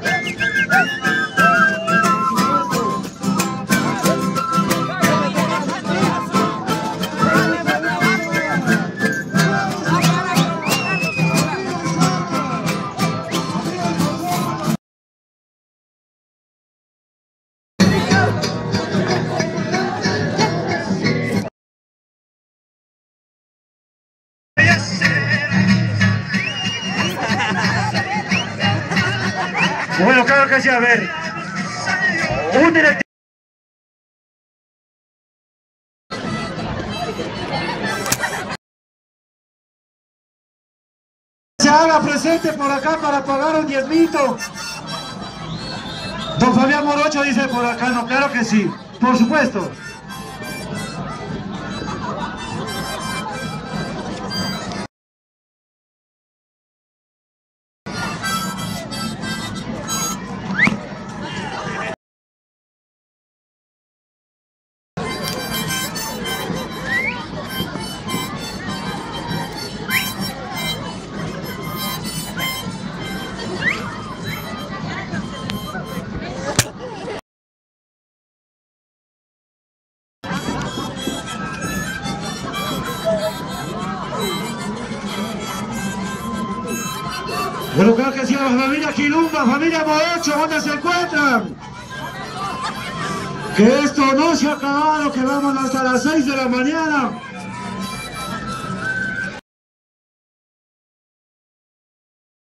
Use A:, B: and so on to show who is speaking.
A: Let's go! Bueno, claro que sí, a ver. Un directivo. Se haga presente por acá para pagar un diezmito. Don Fabián Morocho dice por acá, no, claro que sí, por supuesto. Bueno, claro que sí, la familia Quilumba, familia Morocho, ¿dónde se encuentran? Que esto no se ha acabado, que vamos hasta las 6 de la mañana.